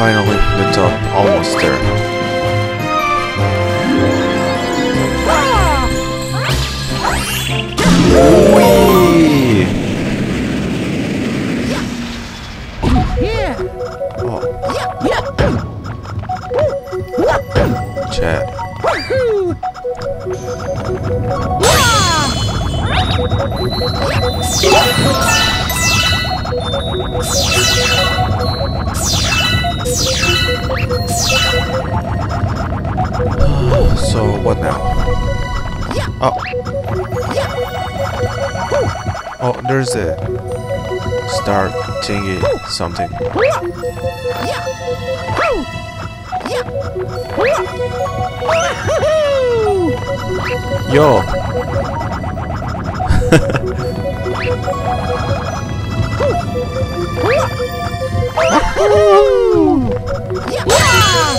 finally the top, almost there. Whee! Oh. Chad. So what now? Oh. Oh, there's a star thingy something. Yo.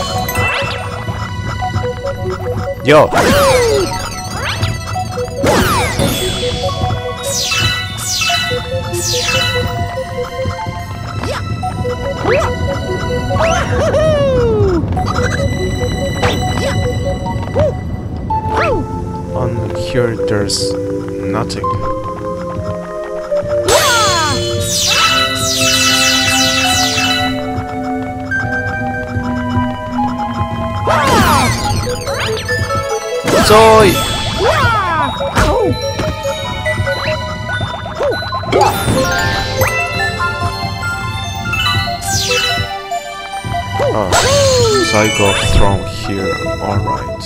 Yo. On here there's nothing. Soy! Oh, so I go from here, alright.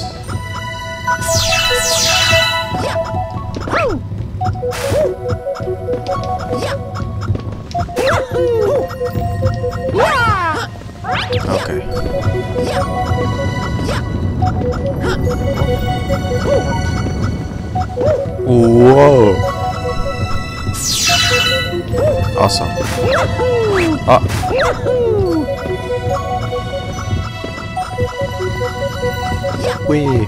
Okay. Whoa! Awesome. Ah. Wee.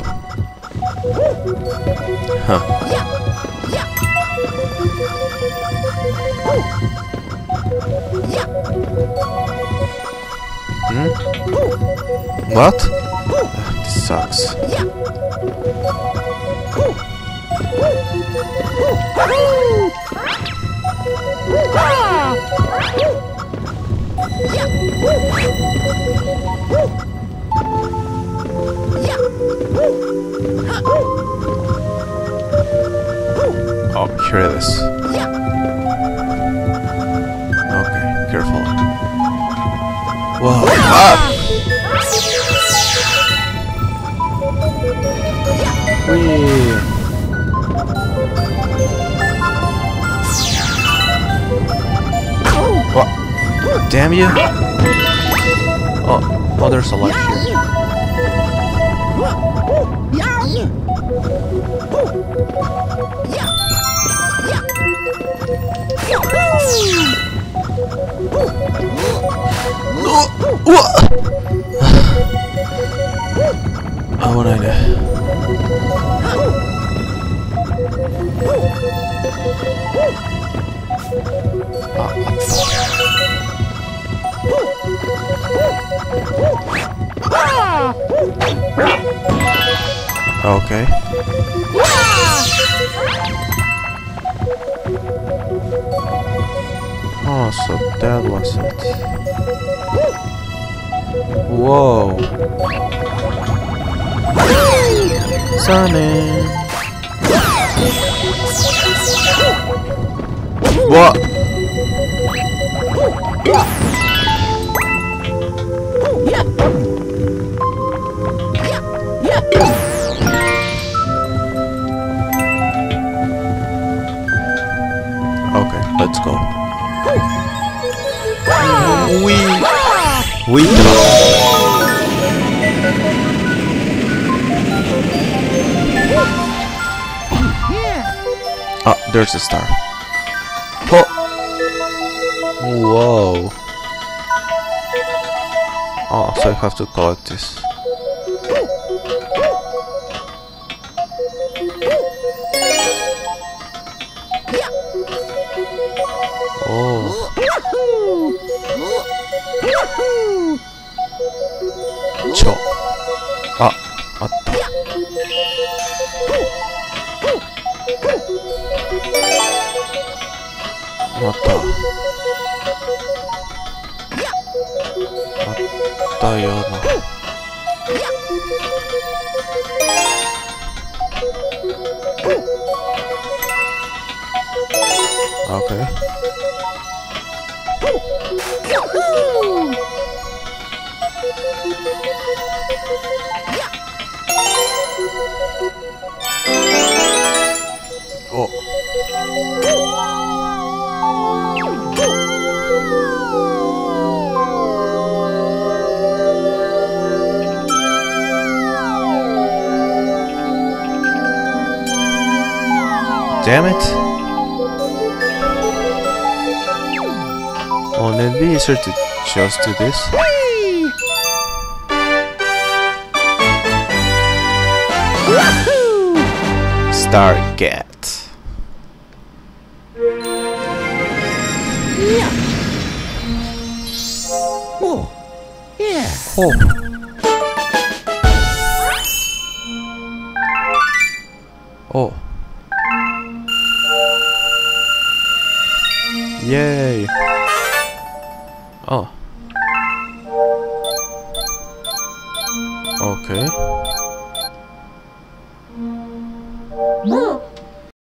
Huh. Hmm? What? This sucks. Oh, here it is. Okay, careful. Whoa. Ah! Damn you! Oh, oh, there's a life here. Oh, what I do? Okay. Oh, so that was it. Whoa. Sonic. What? Let's go. We we Ah, there's a star. Oh. Whoa. Oh, so I have to collect this. お。お。ちょああった。またあったよな。 어. Oh. Damn it. It be easier to just do this? Stargate. Oh, yeah. Oh. Oh. Yay. Oh. Okay.